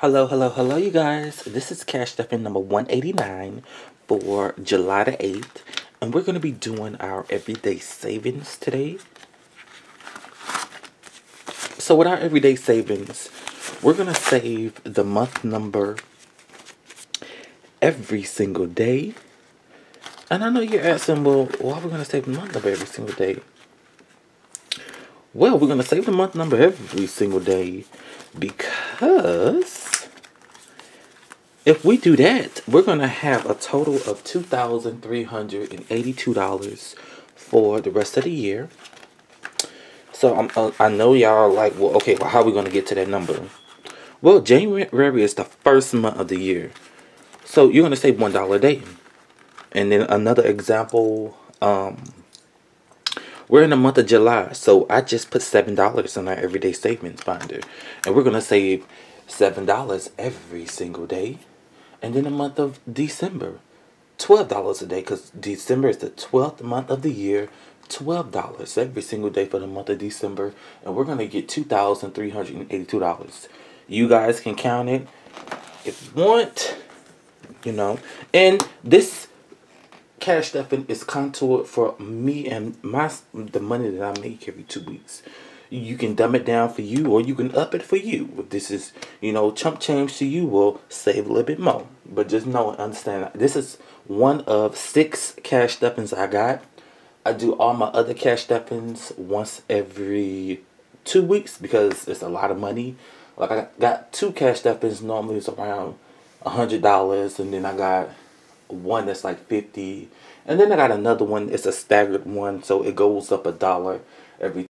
Hello, hello, hello, you guys. This is Cash Stuffing number 189 for July the 8th. And we're going to be doing our everyday savings today. So with our everyday savings, we're going to save the month number every single day. And I know you're asking, well, why are we going to save the month number every single day? Well, we're going to save the month number every single day because if we do that, we're going to have a total of $2,382 for the rest of the year. So I'm, uh, I know y'all are like, well, okay, well, how are we going to get to that number? Well, January is the first month of the year. So you're going to save $1 a day. And then another example, um, we're in the month of July. So I just put $7 in our everyday savings finder. And we're going to save $7 every single day. And then the month of December, $12 a day because December is the 12th month of the year. $12 every single day for the month of December. And we're going to get $2,382. You guys can count it if you want, you know. And this cash stuffing is contoured for me and my the money that I make every two weeks you can dumb it down for you or you can up it for you. If this is, you know, chump change to you, will save a little bit more. But just know and understand, this is one of six cash stuffings I got. I do all my other cash stuffings once every two weeks because it's a lot of money. Like I got two cash stuffings, normally it's around a hundred dollars, and then I got one that's like fifty, and then I got another one. It's a staggered one, so it goes up a dollar every